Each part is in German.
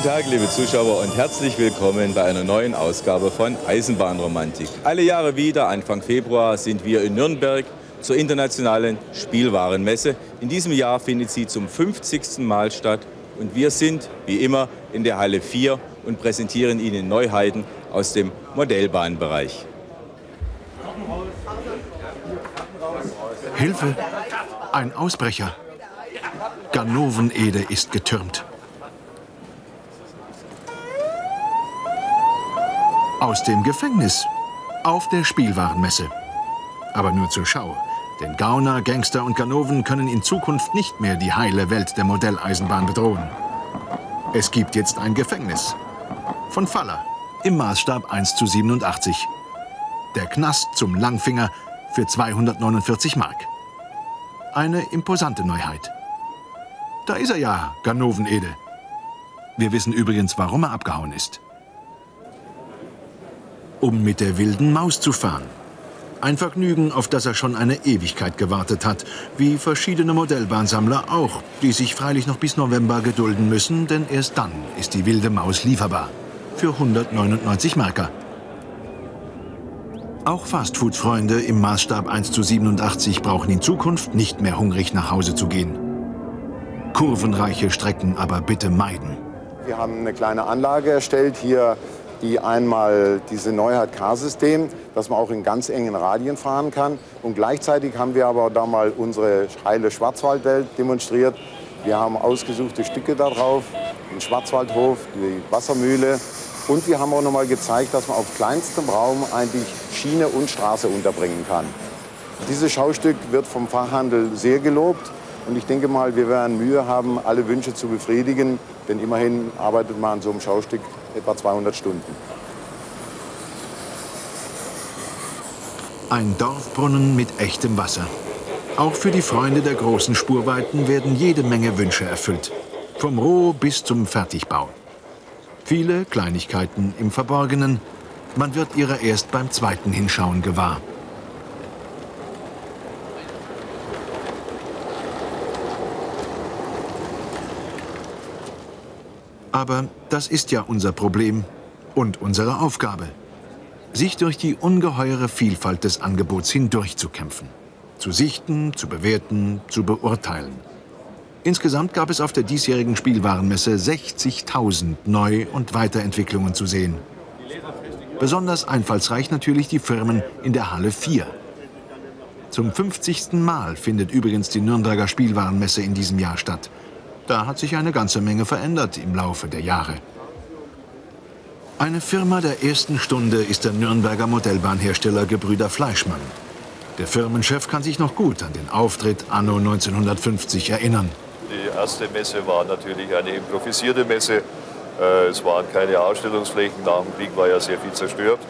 Guten Tag, liebe Zuschauer, und herzlich willkommen bei einer neuen Ausgabe von Eisenbahnromantik. Alle Jahre wieder, Anfang Februar, sind wir in Nürnberg zur internationalen Spielwarenmesse. In diesem Jahr findet sie zum 50. Mal statt und wir sind, wie immer, in der Halle 4 und präsentieren Ihnen Neuheiten aus dem Modellbahnbereich. Hilfe! Ein Ausbrecher. Ganovenede ist getürmt. Aus dem Gefängnis. Auf der Spielwarenmesse. Aber nur zur Schau. Denn Gauner, Gangster und Ganoven können in Zukunft nicht mehr die heile Welt der Modelleisenbahn bedrohen. Es gibt jetzt ein Gefängnis. Von Faller. Im Maßstab 1 zu 87. Der Knast zum Langfinger für 249 Mark. Eine imposante Neuheit. Da ist er ja, Ganoven-Ede. Wir wissen übrigens, warum er abgehauen ist. Um mit der wilden Maus zu fahren. Ein Vergnügen, auf das er schon eine Ewigkeit gewartet hat, wie verschiedene Modellbahnsammler auch, die sich freilich noch bis November gedulden müssen, denn erst dann ist die wilde Maus lieferbar. Für 199 Marker. Auch Fastfood-Freunde im Maßstab 1 zu 87 brauchen in Zukunft nicht mehr hungrig nach Hause zu gehen. Kurvenreiche Strecken aber bitte meiden. Wir haben eine kleine Anlage erstellt, hier die einmal diese Neuheit K-System, dass man auch in ganz engen Radien fahren kann. Und gleichzeitig haben wir aber da mal unsere heile Schwarzwaldwelt demonstriert. Wir haben ausgesuchte Stücke darauf, den Schwarzwaldhof, die Wassermühle. Und wir haben auch noch mal gezeigt, dass man auf kleinstem Raum eigentlich Schiene und Straße unterbringen kann. Dieses Schaustück wird vom Fachhandel sehr gelobt. Und ich denke mal, wir werden Mühe haben, alle Wünsche zu befriedigen. Denn immerhin arbeitet man an so einem Schaustück etwa 200 Stunden. Ein Dorfbrunnen mit echtem Wasser. Auch für die Freunde der großen Spurweiten werden jede Menge Wünsche erfüllt. Vom Roh bis zum Fertigbau. Viele Kleinigkeiten im Verborgenen. Man wird ihrer erst beim zweiten Hinschauen gewahr. Aber das ist ja unser Problem und unsere Aufgabe. Sich durch die ungeheure Vielfalt des Angebots hindurchzukämpfen. Zu sichten, zu bewerten, zu beurteilen. Insgesamt gab es auf der diesjährigen Spielwarenmesse 60.000 Neu- und Weiterentwicklungen zu sehen. Besonders einfallsreich natürlich die Firmen in der Halle 4. Zum 50. Mal findet übrigens die Nürnberger Spielwarenmesse in diesem Jahr statt. Da hat sich eine ganze Menge verändert im Laufe der Jahre. Eine Firma der ersten Stunde ist der Nürnberger Modellbahnhersteller Gebrüder Fleischmann. Der Firmenchef kann sich noch gut an den Auftritt anno 1950 erinnern. Die erste Messe war natürlich eine improvisierte Messe. Äh, es waren keine Ausstellungsflächen. Nach dem Krieg war ja sehr viel zerstört.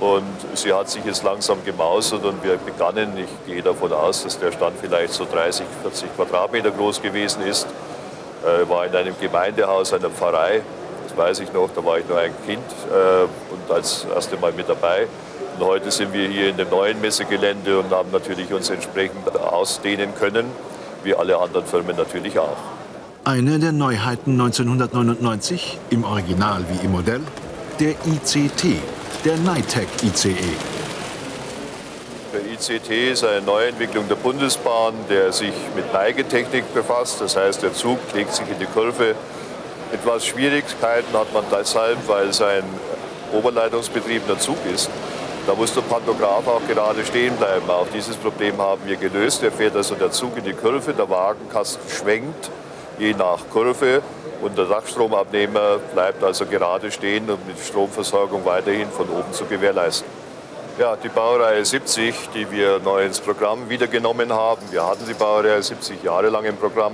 Und sie hat sich jetzt langsam gemausert und wir begannen, ich gehe davon aus, dass der Stand vielleicht so 30, 40 Quadratmeter groß gewesen ist, äh, war in einem Gemeindehaus einer Pfarrei. Das weiß ich noch, da war ich noch ein Kind äh, und als erste Mal mit dabei. Und heute sind wir hier in dem neuen Messegelände und haben natürlich uns entsprechend ausdehnen können, wie alle anderen Firmen natürlich auch. Eine der Neuheiten 1999, im Original wie im Modell, der ICT, der NITEC ICE. ICT ist eine Neuentwicklung der Bundesbahn, der sich mit Neigetechnik befasst. Das heißt, der Zug legt sich in die Kurve. Etwas Schwierigkeiten hat man deshalb, weil es ein oberleitungsbetriebener Zug ist. Da muss der Pantograph auch gerade stehen bleiben. Auch dieses Problem haben wir gelöst. Er fährt also der Zug in die Kurve, der Wagenkasten schwenkt je nach Kurve und der Dachstromabnehmer bleibt also gerade stehen, um die Stromversorgung weiterhin von oben zu gewährleisten. Ja, die Baureihe 70, die wir neu ins Programm wiedergenommen haben, wir hatten die Baureihe 70 Jahre lang im Programm,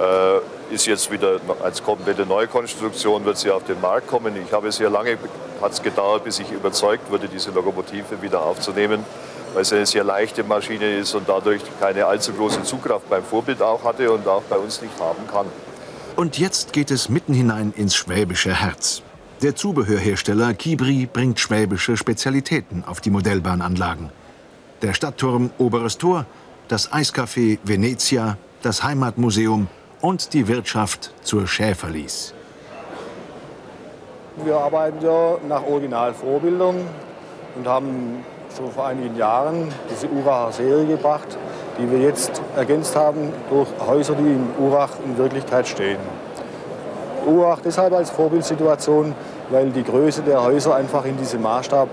äh, ist jetzt wieder als komplette Neukonstruktion, wird sie auf den Markt kommen. Ich habe sehr lange, hat es gedauert, bis ich überzeugt wurde, diese Lokomotive wieder aufzunehmen, weil es eine sehr leichte Maschine ist und dadurch keine allzu große Zugkraft beim Vorbild auch hatte und auch bei uns nicht haben kann. Und jetzt geht es mitten hinein ins schwäbische Herz. Der Zubehörhersteller Kibri bringt schwäbische Spezialitäten auf die Modellbahnanlagen. Der Stadtturm Oberes Tor, das Eiscafé Venezia, das Heimatmuseum und die Wirtschaft zur Schäferlies. Wir arbeiten ja nach Originalvorbildern und haben schon vor einigen Jahren diese Uracher Serie gebracht, die wir jetzt ergänzt haben durch Häuser, die in Urach in Wirklichkeit stehen. Urach deshalb als Vorbildsituation, weil die Größe der Häuser einfach in diesem Maßstab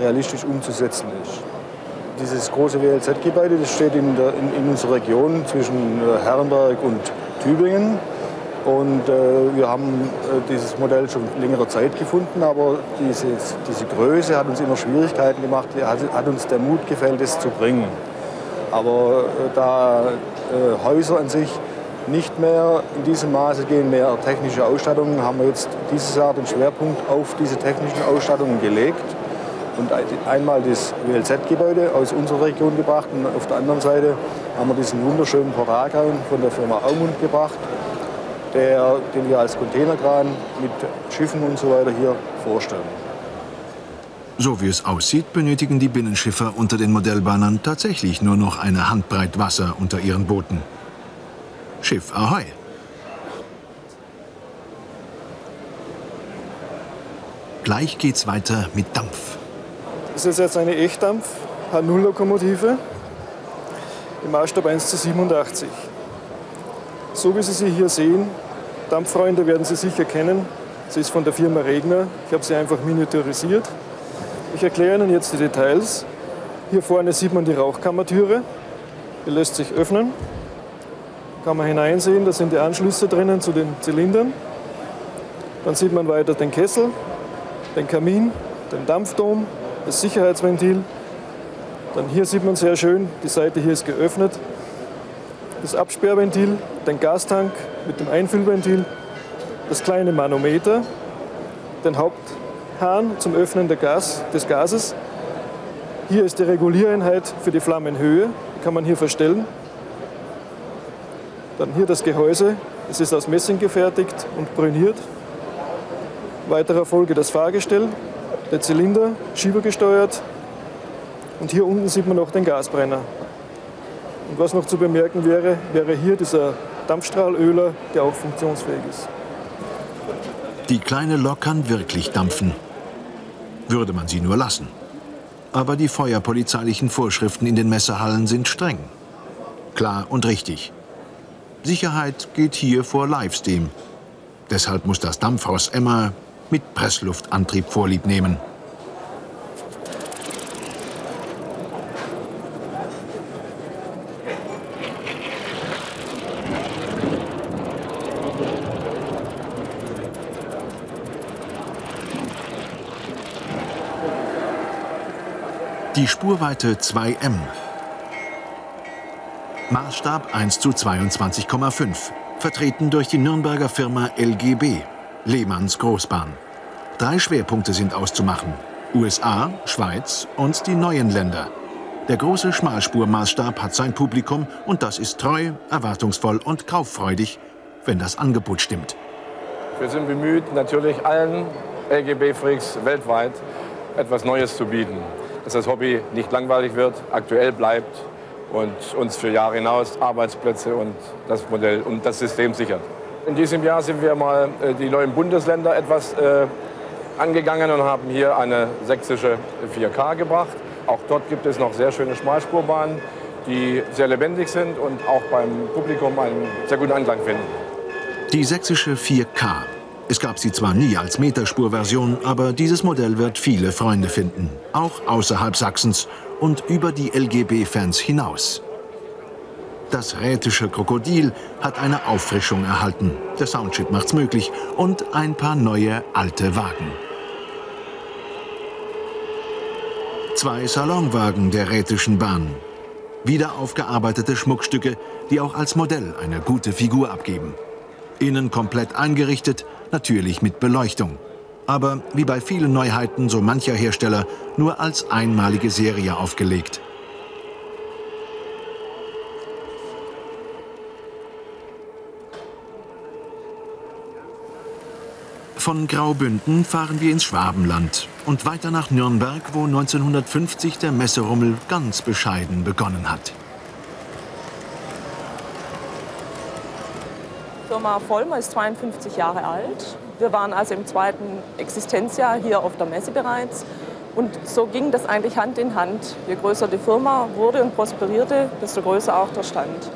realistisch umzusetzen ist. Dieses große WLZ-Gebäude, das steht in, der, in, in, unserer Region zwischen äh, Herrenberg und Tübingen. Und äh, wir haben äh, dieses Modell schon längere Zeit gefunden, aber dieses, diese Größe hat uns immer Schwierigkeiten gemacht, hat, hat uns der Mut gefällt, es zu bringen. Aber äh, da äh, Häuser an sich nicht mehr in diesem Maße gehen, mehr technische Ausstattungen, haben wir jetzt dieses Jahr den Schwerpunkt auf diese technischen Ausstattungen gelegt und einmal das WLZ-Gebäude aus unserer Region gebracht und auf der anderen Seite haben wir diesen wunderschönen Portalkran von der Firma Aumund gebracht, der, den wir als Containerkran mit Schiffen und so weiter hier vorstellen. So wie es aussieht, benötigen die Binnenschiffer unter den Modellbahnern tatsächlich nur noch eine Handbreit Wasser unter ihren Booten. Schiff Ahoi! Gleich geht's weiter mit Dampf. Das ist jetzt eine Echtdampf H0-Lokomotive im Maßstab 1 zu 87. So wie Sie sie hier sehen, Dampffreunde werden Sie sicher kennen. Sie ist von der Firma Regner. Ich habe sie einfach miniaturisiert. Ich erkläre Ihnen jetzt die Details. Hier vorne sieht man die Rauchkammertüre. Die lässt sich öffnen. Kann man hineinsehen, da sind die Anschlüsse drinnen zu den Zylindern. Dann sieht man weiter den Kessel, den Kamin, den Dampfdom, das Sicherheitsventil. Dann hier sieht man sehr schön, die Seite hier ist geöffnet. Das Absperrventil, den Gastank mit dem Einfüllventil, das kleine Manometer, den Haupthahn zum Öffnen Gas, des Gases. Hier ist die Reguliereinheit für die Flammenhöhe, die kann man hier verstellen. Dann hier das Gehäuse, es ist aus Messing gefertigt und brüniert. Weiterer Folge das Fahrgestell, der Zylinder, schiebergesteuert. Und hier unten sieht man noch den Gasbrenner. Und was noch zu bemerken wäre, wäre hier dieser Dampfstrahlöler, der auch funktionsfähig ist. Die kleine Lok kann wirklich dampfen. Würde man sie nur lassen. Aber die feuerpolizeilichen Vorschriften in den Messehallen sind streng. Klar und richtig. Sicherheit geht hier vor Livestream. Deshalb muss das Dampfhaus Emma mit Pressluftantrieb Vorlieb nehmen. Die Spurweite 2M. Maßstab 1 zu 22,5. Vertreten durch die Nürnberger Firma LGB. Lehmanns Großbahn. Drei Schwerpunkte sind auszumachen. USA, Schweiz und die neuen Länder. Der große Schmalspurmaßstab hat sein Publikum und das ist treu, erwartungsvoll und kauffreudig, wenn das Angebot stimmt. Wir sind bemüht, natürlich allen LGB-Freaks weltweit etwas Neues zu bieten. Dass das Hobby nicht langweilig wird, aktuell bleibt und uns für Jahre hinaus Arbeitsplätze und das Modell und das System sichert. In diesem Jahr sind wir mal äh, die neuen Bundesländer etwas äh, angegangen und haben hier eine sächsische 4K gebracht. Auch dort gibt es noch sehr schöne Schmalspurbahnen, die sehr lebendig sind und auch beim Publikum einen sehr guten Anklang finden. Die sächsische 4K. Es gab sie zwar nie als Meterspurversion, aber dieses Modell wird viele Freunde finden, auch außerhalb Sachsens und über die LGB-Fans hinaus. Das rätische Krokodil hat eine Auffrischung erhalten. Der Soundchip macht's möglich und ein paar neue alte Wagen. Zwei Salonwagen der Rätischen Bahn. Wieder aufgearbeitete Schmuckstücke, die auch als Modell eine gute Figur abgeben. Innen komplett eingerichtet, natürlich mit Beleuchtung. Aber wie bei vielen Neuheiten so mancher Hersteller nur als einmalige Serie aufgelegt. Von Graubünden fahren wir ins Schwabenland und weiter nach Nürnberg, wo 1950 der Messerummel ganz bescheiden begonnen hat. Firma Vollmer ist 52 Jahre alt. Wir waren also im zweiten Existenzjahr hier auf der Messe bereits. Und so ging das eigentlich Hand in Hand. Je größer die Firma wurde und prosperierte, desto größer auch der Stand.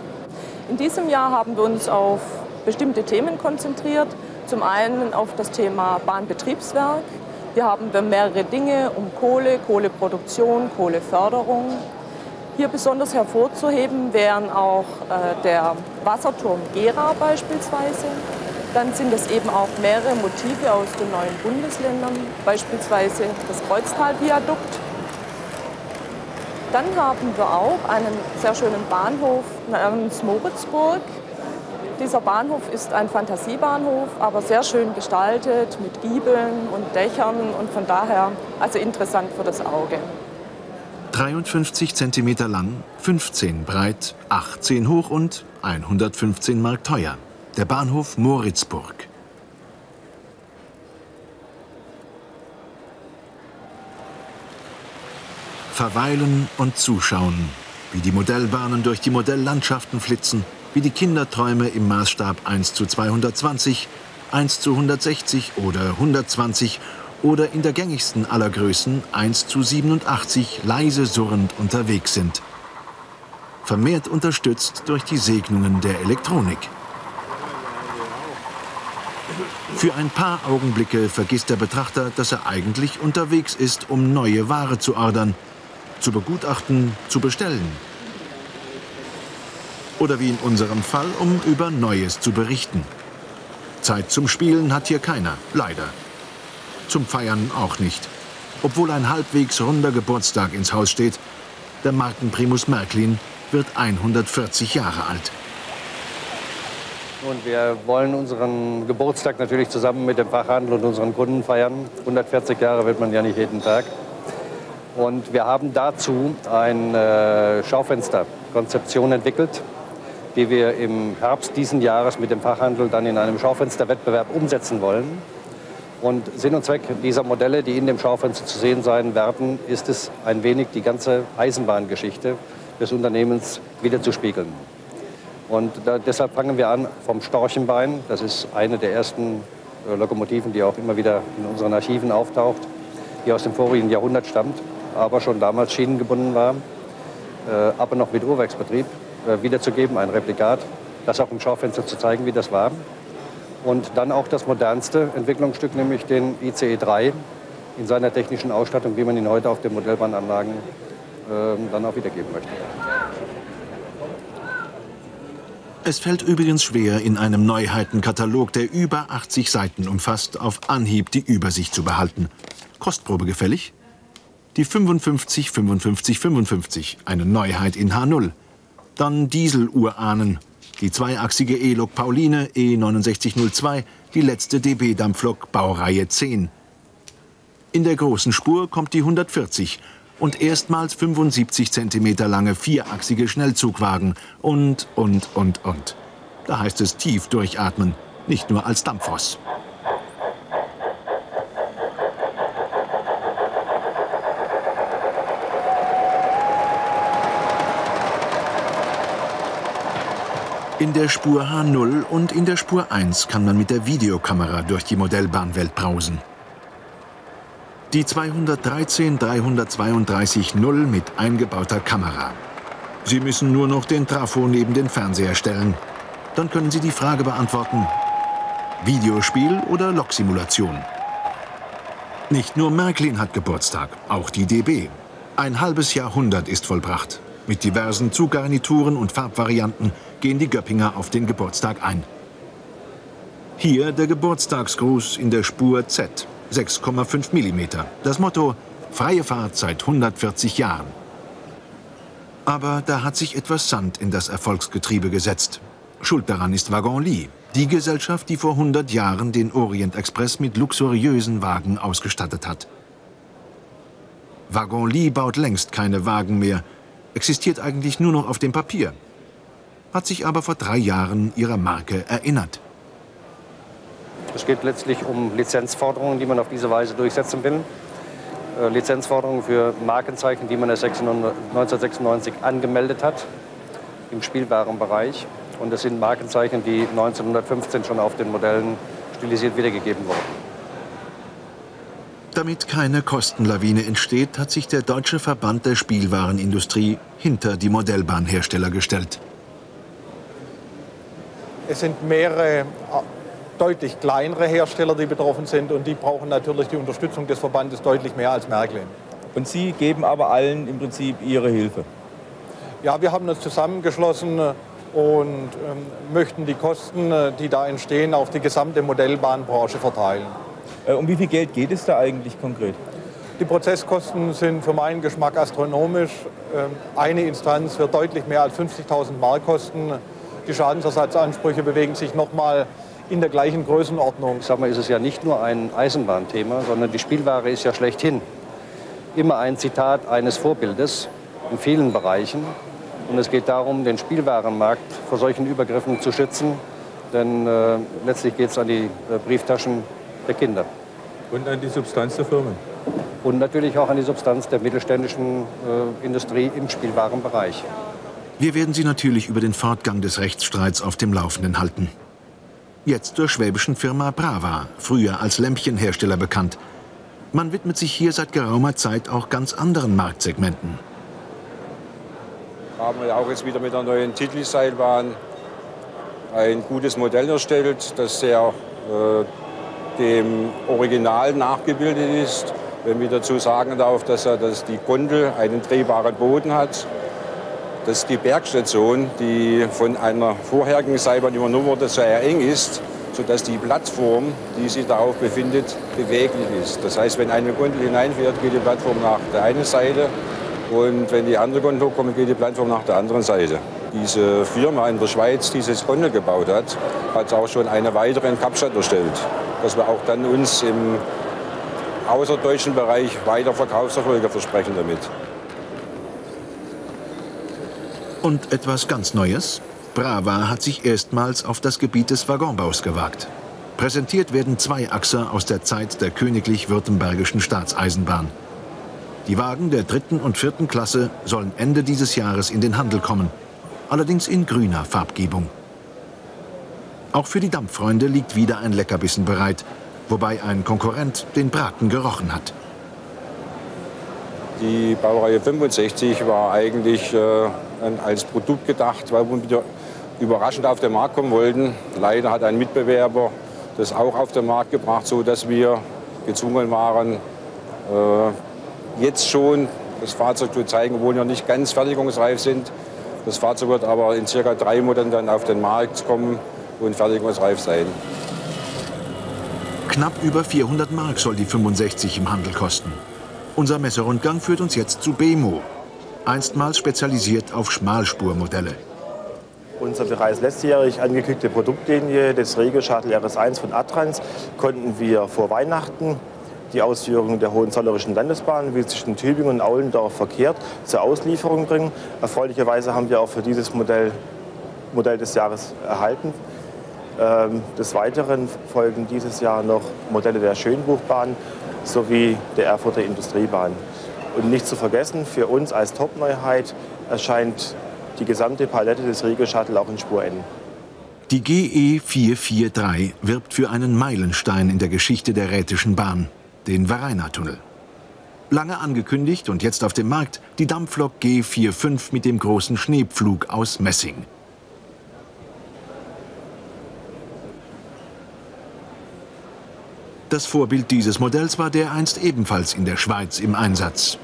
In diesem Jahr haben wir uns auf bestimmte Themen konzentriert. Zum einen auf das Thema Bahnbetriebswerk. Hier haben wir mehrere Dinge um Kohle, Kohleproduktion, Kohleförderung. Hier besonders hervorzuheben wären auch äh, der Wasserturm Gera beispielsweise. Dann sind es eben auch mehrere Motive aus den neuen Bundesländern, beispielsweise das Kreuztalviadukt. Dann haben wir auch einen sehr schönen Bahnhof namens Moritzburg. Dieser Bahnhof ist ein Fantasiebahnhof, aber sehr schön gestaltet mit Giebeln und Dächern und von daher also interessant für das Auge. 53 cm lang, 15 breit, 18 hoch und 115 Mark teuer. Der Bahnhof Moritzburg. Verweilen und zuschauen, wie die Modellbahnen durch die Modelllandschaften flitzen, wie die Kinderträume im Maßstab 1 zu 220, 1 zu 160 oder 120 oder in der gängigsten aller Größen 1 zu 87 leise surrend unterwegs sind. Vermehrt unterstützt durch die Segnungen der Elektronik. Für ein paar Augenblicke vergisst der Betrachter, dass er eigentlich unterwegs ist, um neue Ware zu ordern, zu begutachten, zu bestellen. Oder wie in unserem Fall, um über Neues zu berichten. Zeit zum Spielen hat hier keiner, leider. Zum Feiern auch nicht. Obwohl ein halbwegs runder Geburtstag ins Haus steht, der Markenprimus Märklin wird 140 Jahre alt. Und wir wollen unseren Geburtstag natürlich zusammen mit dem Fachhandel und unseren Kunden feiern. 140 Jahre wird man ja nicht jeden Tag. Und wir haben dazu eine Schaufensterkonzeption entwickelt, die wir im Herbst diesen Jahres mit dem Fachhandel dann in einem Schaufensterwettbewerb umsetzen wollen. Und Sinn und Zweck dieser Modelle, die in dem Schaufenster zu sehen sein werden, ist es ein wenig die ganze Eisenbahngeschichte des Unternehmens wiederzuspiegeln. Und da, deshalb fangen wir an vom Storchenbein. Das ist eine der ersten äh, Lokomotiven, die auch immer wieder in unseren Archiven auftaucht, die aus dem vorigen Jahrhundert stammt, aber schon damals schienengebunden war, äh, aber noch mit Uhrwerksbetrieb äh, wiederzugeben, ein Replikat, das auch im Schaufenster zu zeigen, wie das war. Und dann auch das modernste Entwicklungsstück, nämlich den ICE 3 in seiner technischen Ausstattung, wie man ihn heute auf den Modellbahnanlagen äh, dann auch wiedergeben möchte. Es fällt übrigens schwer, in einem Neuheitenkatalog, der über 80 Seiten umfasst, auf Anhieb die Übersicht zu behalten. Kostprobe gefällig? Die 55 55 55, eine Neuheit in H0. Dann Dieselurahnen, die zweiachsige E-Lok Pauline E6902, die letzte DB-Dampflok Baureihe 10. In der großen Spur kommt die 140 und erstmals 75 cm lange vierachsige Schnellzugwagen und, und, und, und. Da heißt es tief durchatmen, nicht nur als Dampfross. In der Spur H0 und in der Spur 1 kann man mit der Videokamera durch die Modellbahnwelt brausen. Die 213 332 0 mit eingebauter Kamera. Sie müssen nur noch den Trafo neben den Fernseher stellen. Dann können Sie die Frage beantworten, Videospiel oder Loksimulation? Nicht nur Märklin hat Geburtstag, auch die DB. Ein halbes Jahrhundert ist vollbracht. Mit diversen Zuggarnituren und Farbvarianten gehen die Göppinger auf den Geburtstag ein. Hier der Geburtstagsgruß in der Spur Z, 6,5 mm. Das Motto Freie Fahrt seit 140 Jahren. Aber da hat sich etwas Sand in das Erfolgsgetriebe gesetzt. Schuld daran ist Wagon Lee, die Gesellschaft, die vor 100 Jahren den Orient Express mit luxuriösen Wagen ausgestattet hat. Wagon Lee baut längst keine Wagen mehr, existiert eigentlich nur noch auf dem Papier, hat sich aber vor drei Jahren ihrer Marke erinnert. Es geht letztlich um Lizenzforderungen, die man auf diese Weise durchsetzen will. Äh, Lizenzforderungen für Markenzeichen, die man 1996 angemeldet hat im Spielwarenbereich. Und das sind Markenzeichen, die 1915 schon auf den Modellen stilisiert wiedergegeben worden. Damit keine Kostenlawine entsteht, hat sich der Deutsche Verband der Spielwarenindustrie hinter die Modellbahnhersteller gestellt. Es sind mehrere äh, deutlich kleinere Hersteller, die betroffen sind und die brauchen natürlich die Unterstützung des Verbandes deutlich mehr als Märklin. Und Sie geben aber allen im Prinzip Ihre Hilfe? Ja, wir haben uns zusammengeschlossen äh, und ähm, möchten die Kosten, äh, die da entstehen, auf die gesamte Modellbahnbranche verteilen. Äh, um wie viel Geld geht es da eigentlich konkret? Die Prozesskosten sind für meinen Geschmack astronomisch. Ähm, eine Instanz wird deutlich mehr als 50.000 Mark kosten. Die Schadensersatzansprüche bewegen sich noch mal in der gleichen Größenordnung. Ich sag mal, ist es ja nicht nur ein Eisenbahnthema, sondern die Spielware ist ja schlechthin immer ein Zitat eines Vorbildes in vielen Bereichen. Und es geht darum, den Spielwarenmarkt vor solchen Übergriffen zu schützen. Denn äh, letztlich geht es an die äh, Brieftaschen der Kinder. Und an die Substanz der Firmen. Und natürlich auch an die Substanz der mittelständischen äh, Industrie im Spielwarenbereich. Wir werden Sie natürlich über den Fortgang des Rechtsstreits auf dem Laufenden halten. Jetzt zur schwäbischen Firma Brava, früher als Lämpchenhersteller bekannt. Man widmet sich hier seit geraumer Zeit auch ganz anderen Marktsegmenten. Haben wir auch jetzt wieder mit der neuen Titli-Seilbahn ein gutes Modell erstellt, das sehr äh, dem Original nachgebildet ist. Wenn ich dazu sagen darf, dass, er, dass die Gondel einen drehbaren Boden hat, dass die Bergstation, die von einer vorherigen Seilbahn übernommen wurde, sehr eng ist, sodass die Plattform, die sich darauf befindet, beweglich ist. Das heißt, wenn eine Gondel hineinfährt, geht die Plattform nach der einen Seite und wenn die andere Gondel hochkommt, geht die Plattform nach der anderen Seite. Diese Firma in der Schweiz, die dieses Gondel gebaut hat, hat auch schon eine weitere in Kapstadt erstellt dass wir auch dann uns im außerdeutschen Bereich weiter Verkaufserfolge versprechen damit. Und etwas ganz Neues? Brava hat sich erstmals auf das Gebiet des Waggonbaus gewagt. Präsentiert werden zwei Achser aus der Zeit der königlich-württembergischen Staatseisenbahn. Die Wagen der dritten und vierten Klasse sollen Ende dieses Jahres in den Handel kommen, allerdings in grüner Farbgebung. Auch für die Dampffreunde liegt wieder ein Leckerbissen bereit, wobei ein Konkurrent den Braten gerochen hat. Die Baureihe 65 war eigentlich äh, als Produkt gedacht, weil wir wieder überraschend auf den Markt kommen wollten. Leider hat ein Mitbewerber das auch auf den Markt gebracht, sodass wir gezwungen waren, äh, jetzt schon das Fahrzeug zu zeigen, obwohl wir nicht ganz fertigungsreif sind. Das Fahrzeug wird aber in circa drei Monaten dann auf den Markt kommen und fertigungsreif sein. Knapp über 400 Mark soll die 65 im Handel kosten. Unser Messerundgang führt uns jetzt zu Bemo, einstmals spezialisiert auf Schmalspurmodelle. Unsere bereits letztjährig angekündigte Produktlinie des Regio Shuttle RS1 von Atrans konnten wir vor Weihnachten die Ausführung der Hohenzollerischen Landesbahn, wie zwischen Tübingen und Aulendorf verkehrt, zur Auslieferung bringen. Erfreulicherweise haben wir auch für dieses Modell Modell des Jahres erhalten. Ähm, des Weiteren folgen dieses Jahr noch Modelle der Schönbuchbahn sowie der Erfurter Industriebahn. Und nicht zu vergessen, für uns als Top-Neuheit erscheint die gesamte Palette des Regio Shuttle auch in Spur N. Die GE 443 wirbt für einen Meilenstein in der Geschichte der Rätischen Bahn, den Vareina-Tunnel. Lange angekündigt und jetzt auf dem Markt die Dampflok G45 mit dem großen Schneepflug aus Messing. Das Vorbild dieses Modells war der einst ebenfalls in der Schweiz im Einsatz.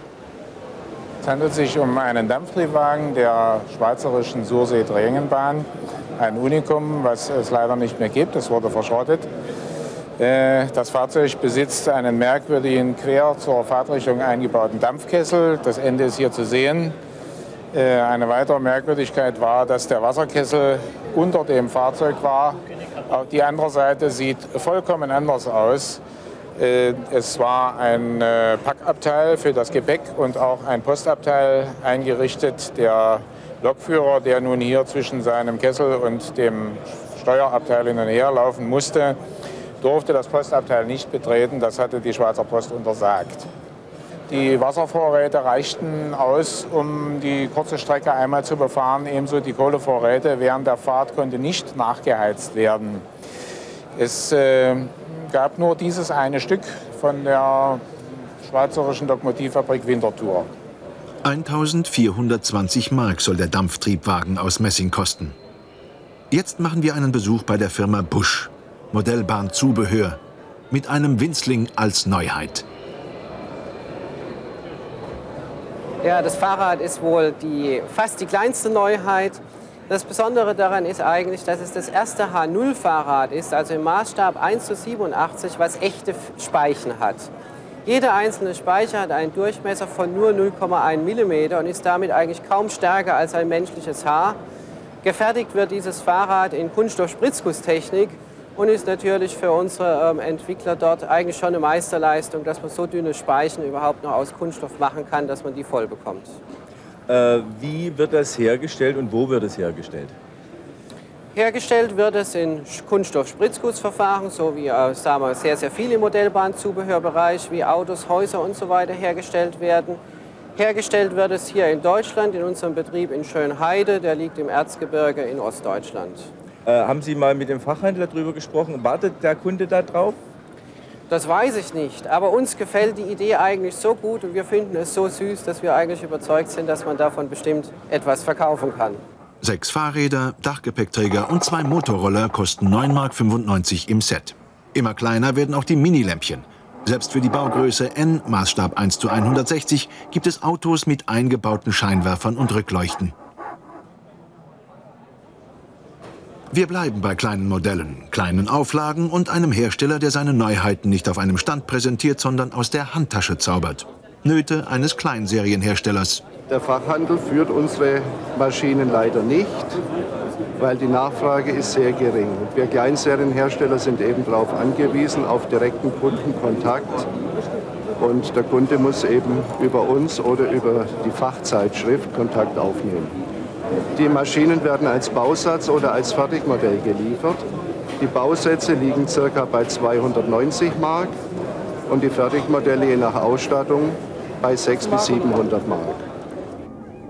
Es handelt sich um einen Dampftriebwagen der schweizerischen Sursee-Drängenbahn. Ein Unikum, was es leider nicht mehr gibt. Es wurde verschrottet. Äh, das Fahrzeug besitzt einen merkwürdigen quer zur Fahrtrichtung eingebauten Dampfkessel. Das Ende ist hier zu sehen. Äh, eine weitere Merkwürdigkeit war, dass der Wasserkessel unter dem Fahrzeug war auch die andere Seite sieht vollkommen anders aus. Äh, es war ein Packabteil für das Gepäck und auch ein Postabteil eingerichtet. Der Lokführer, der nun hier zwischen seinem Kessel und dem Steuerabteil hin und her laufen musste, durfte das Postabteil nicht betreten. Das hatte die Schweizer Post untersagt. Die Wasservorräte reichten aus, um die kurze Strecke einmal zu befahren. Ebenso die Kohlevorräte während der Fahrt konnte nicht nachgeheizt werden. Es äh, gab nur dieses eine Stück von der Schweizerischen Lokomotivfabrik Winterthur. 1420 Mark soll der Dampftriebwagen aus Messing kosten. Jetzt machen wir einen Besuch bei der Firma Busch, Modellbahnzubehör, mit einem Winzling als Neuheit. Ja, das Fahrrad ist wohl die, fast die kleinste Neuheit. Das Besondere daran ist eigentlich, dass es das erste H0-Fahrrad ist, also im Maßstab 1 zu 87, was echte Speichen hat. Jeder einzelne Speicher hat einen Durchmesser von nur 0,1 mm und ist damit eigentlich kaum stärker als ein menschliches Haar. Gefertigt wird dieses Fahrrad in Kunststoff-Spritzgusstechnik und ist natürlich für unsere ähm, Entwickler dort eigentlich schon eine Meisterleistung, dass man so dünne Speichen überhaupt noch aus Kunststoff machen kann, dass man die voll bekommt. Äh, wie wird das hergestellt und wo wird es hergestellt? Hergestellt wird es in Kunststoff-Spritzgussverfahren, so wie äh, sagen wir, sehr, sehr viele Modellbahnzubehörbereich, wie Autos, Häuser und so weiter hergestellt werden. Hergestellt wird es hier in Deutschland, in unserem Betrieb in Schönheide, der liegt im Erzgebirge in Ostdeutschland. Äh, haben Sie mal mit dem Fachhändler darüber gesprochen? Wartet der Kunde da drauf? Das weiß ich nicht, aber uns gefällt die Idee eigentlich so gut und wir finden es so süß, dass wir eigentlich überzeugt sind, dass man davon bestimmt etwas verkaufen kann. Sechs Fahrräder, Dachgepäckträger und zwei Motorroller kosten 9,95 Mark im Set. Immer kleiner werden auch die Minilämpchen. Selbst für die Baugröße N, Maßstab 1 zu 160, gibt es Autos mit eingebauten Scheinwerfern und Rückleuchten. Wir bleiben bei kleinen Modellen, kleinen Auflagen und einem Hersteller, der seine Neuheiten nicht auf einem Stand präsentiert, sondern aus der Handtasche zaubert. Nöte eines Kleinserienherstellers. Der Fachhandel führt unsere Maschinen leider nicht, weil die Nachfrage ist sehr gering. Wir Kleinserienhersteller sind eben darauf angewiesen, auf direkten Kundenkontakt. Und der Kunde muss eben über uns oder über die Fachzeitschrift Kontakt aufnehmen. Die Maschinen werden als Bausatz oder als Fertigmodell geliefert. Die Bausätze liegen ca. bei 290 Mark und die Fertigmodelle je nach Ausstattung bei 600 bis 700 Mark.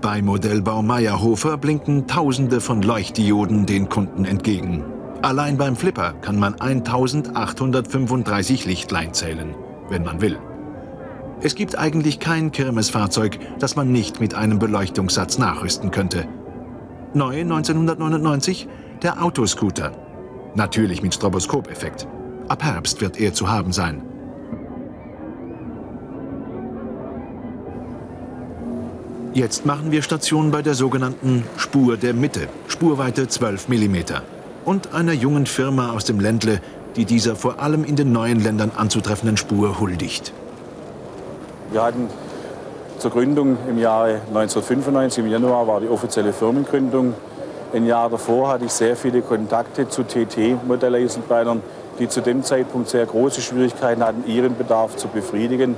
Bei Modellbau Meyerhofer blinken Tausende von Leuchtdioden den Kunden entgegen. Allein beim Flipper kann man 1835 Lichtlein zählen, wenn man will. Es gibt eigentlich kein Kirmesfahrzeug, das man nicht mit einem Beleuchtungssatz nachrüsten könnte. Neu 1999 der Autoscooter. Natürlich mit Stroboskopeffekt. Ab Herbst wird er zu haben sein. Jetzt machen wir Station bei der sogenannten Spur der Mitte, Spurweite 12 mm. Und einer jungen Firma aus dem Ländle, die dieser vor allem in den neuen Ländern anzutreffenden Spur huldigt. Wir hatten zur Gründung im Jahre 1995, im Januar war die offizielle Firmengründung. Ein Jahr davor hatte ich sehr viele Kontakte zu TT-Modelleisenbahnen, die zu dem Zeitpunkt sehr große Schwierigkeiten hatten, ihren Bedarf zu befriedigen.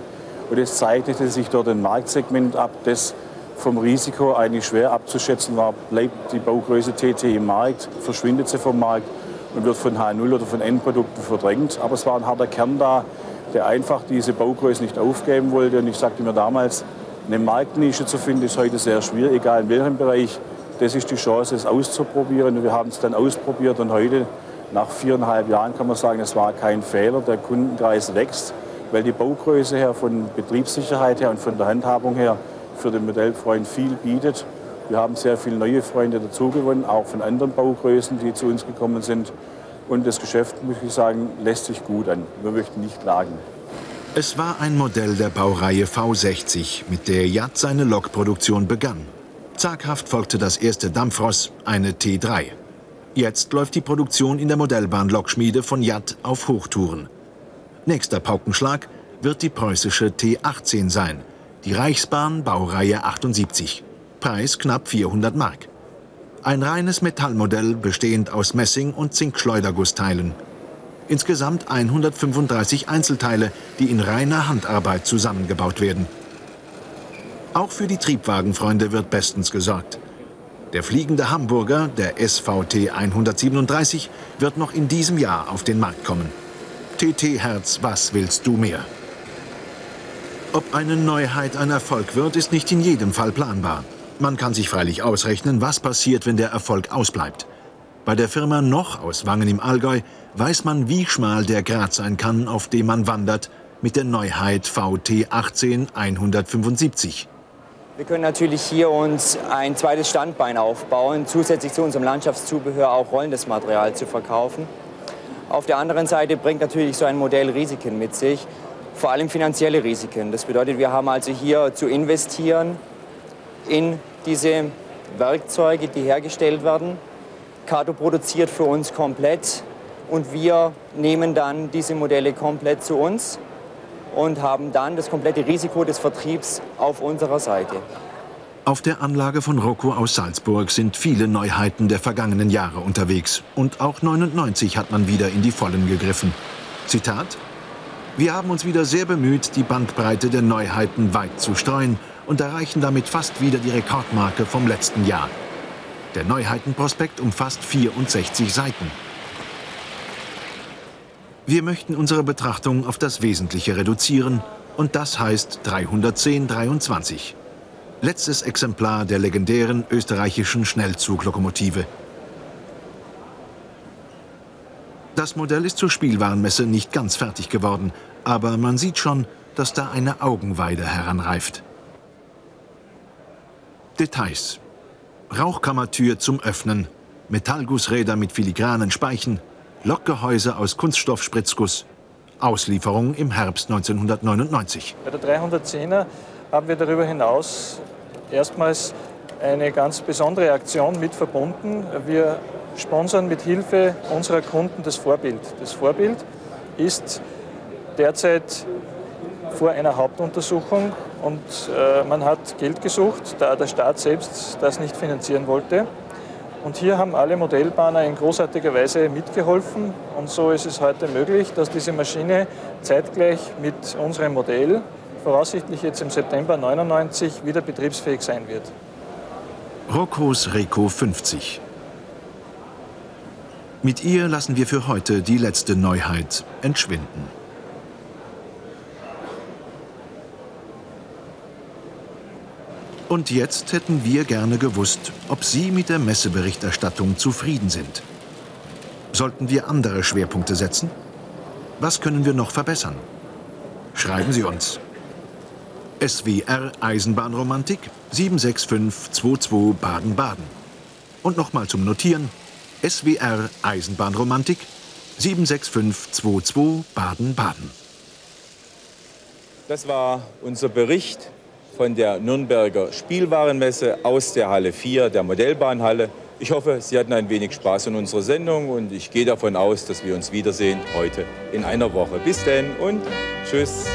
Und es zeichnete sich dort ein Marktsegment ab, das vom Risiko eigentlich schwer abzuschätzen war. Bleibt die Baugröße TT im Markt, verschwindet sie vom Markt und wird von H0 oder von Endprodukten verdrängt. Aber es war ein harter Kern da, der einfach diese Baugröße nicht aufgeben wollte. Und ich sagte mir damals, eine Marktnische zu finden, ist heute sehr schwierig, egal in welchem Bereich. Das ist die Chance, es auszuprobieren. Wir haben es dann ausprobiert und heute, nach viereinhalb Jahren, kann man sagen, es war kein Fehler. Der Kundenkreis wächst, weil die Baugröße her, von Betriebssicherheit her und von der Handhabung her für den Modellfreund viel bietet. Wir haben sehr viele neue Freunde dazugewonnen, auch von anderen Baugrößen, die zu uns gekommen sind. Und das Geschäft, muss ich sagen, lässt sich gut an. Wir möchten nicht klagen. Es war ein Modell der Baureihe V60, mit der Yacht seine Lokproduktion begann. Zaghaft folgte das erste Dampfross, eine T3. Jetzt läuft die Produktion in der Modellbahn-Lokschmiede von Yacht auf Hochtouren. Nächster Paukenschlag wird die preußische T18 sein, die Reichsbahn Baureihe 78. Preis knapp 400 Mark. Ein reines Metallmodell bestehend aus Messing- und Zinkschleudergussteilen. Insgesamt 135 Einzelteile, die in reiner Handarbeit zusammengebaut werden. Auch für die Triebwagenfreunde wird bestens gesorgt. Der fliegende Hamburger, der SVT 137, wird noch in diesem Jahr auf den Markt kommen. TT Herz, was willst du mehr? Ob eine Neuheit ein Erfolg wird, ist nicht in jedem Fall planbar. Man kann sich freilich ausrechnen, was passiert, wenn der Erfolg ausbleibt. Bei der Firma Noch aus Wangen im Allgäu weiß man, wie schmal der Grat sein kann, auf dem man wandert, mit der Neuheit VT 18175. Wir können natürlich hier uns ein zweites Standbein aufbauen, zusätzlich zu unserem Landschaftszubehör auch rollendes Material zu verkaufen. Auf der anderen Seite bringt natürlich so ein Modell Risiken mit sich, vor allem finanzielle Risiken. Das bedeutet, wir haben also hier zu investieren in diese Werkzeuge, die hergestellt werden. Kato produziert für uns komplett und wir nehmen dann diese Modelle komplett zu uns und haben dann das komplette Risiko des Vertriebs auf unserer Seite. Auf der Anlage von Rocco aus Salzburg sind viele Neuheiten der vergangenen Jahre unterwegs. Und auch 99 hat man wieder in die Vollen gegriffen. Zitat: Wir haben uns wieder sehr bemüht, die Bandbreite der Neuheiten weit zu streuen und erreichen damit fast wieder die Rekordmarke vom letzten Jahr. Der Neuheitenprospekt umfasst 64 Seiten. Wir möchten unsere Betrachtung auf das Wesentliche reduzieren und das heißt 310-23. Letztes Exemplar der legendären österreichischen Schnellzuglokomotive. Das Modell ist zur Spielwarenmesse nicht ganz fertig geworden, aber man sieht schon, dass da eine Augenweide heranreift. Details. Rauchkammertür zum Öffnen, Metallgussräder mit filigranen Speichen, Lokgehäuse aus Kunststoffspritzguss. Auslieferung im Herbst 1999. Bei der 310er haben wir darüber hinaus erstmals eine ganz besondere Aktion mit verbunden. Wir sponsern mit Hilfe unserer Kunden das Vorbild. Das Vorbild ist derzeit vor einer Hauptuntersuchung und äh, man hat Geld gesucht, da der Staat selbst das nicht finanzieren wollte. Und hier haben alle Modellbahner in großartiger Weise mitgeholfen. Und so ist es heute möglich, dass diese Maschine zeitgleich mit unserem Modell, voraussichtlich jetzt im September 99, wieder betriebsfähig sein wird. Roccos Reco 50. Mit ihr lassen wir für heute die letzte Neuheit entschwinden. Und jetzt hätten wir gerne gewusst, ob Sie mit der Messeberichterstattung zufrieden sind. Sollten wir andere Schwerpunkte setzen? Was können wir noch verbessern? Schreiben Sie uns. SWR Eisenbahnromantik 76522 Baden-Baden. Und nochmal zum Notieren. SWR Eisenbahnromantik 76522 Baden-Baden. Das war unser Bericht von der Nürnberger Spielwarenmesse aus der Halle 4 der Modellbahnhalle. Ich hoffe, Sie hatten ein wenig Spaß in unserer Sendung und ich gehe davon aus, dass wir uns wiedersehen heute in einer Woche. Bis denn und tschüss.